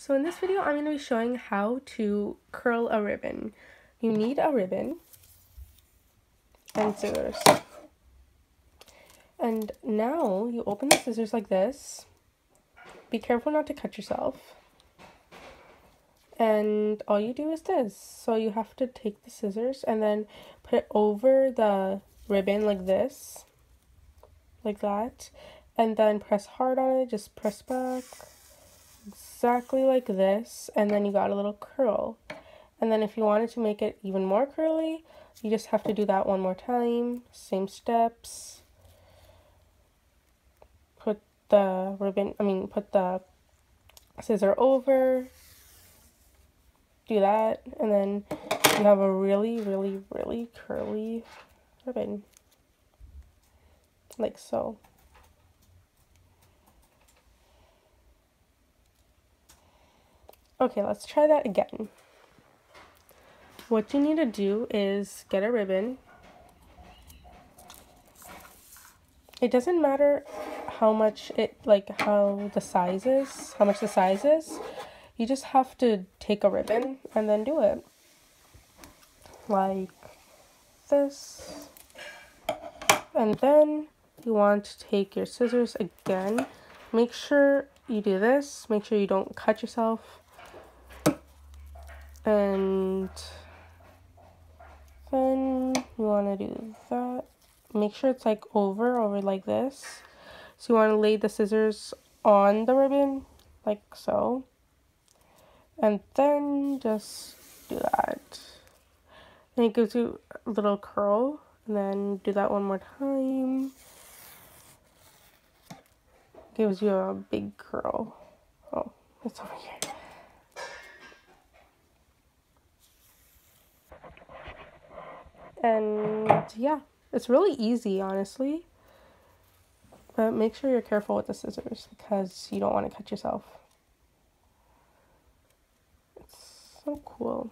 So in this video, I'm going to be showing how to curl a ribbon. You need a ribbon and scissors. And now you open the scissors like this. Be careful not to cut yourself. And all you do is this. So you have to take the scissors and then put it over the ribbon like this. Like that. And then press hard on it. Just press back exactly like this and then you got a little curl. And then if you wanted to make it even more curly you just have to do that one more time. Same steps. Put the ribbon I mean put the scissor over. Do that and then you have a really really really curly ribbon. Like so Okay, let's try that again. What you need to do is get a ribbon. It doesn't matter how much it, like how the size is, how much the size is. You just have to take a ribbon and then do it. Like this. And then you want to take your scissors again. Make sure you do this. Make sure you don't cut yourself and then you want to do that. Make sure it's like over over like this. So you want to lay the scissors on the ribbon like so. And then just do that. And it gives you a little curl. And then do that one more time. Gives you a big curl. Oh it's over here And yeah, it's really easy, honestly. But make sure you're careful with the scissors because you don't want to cut yourself. It's so cool.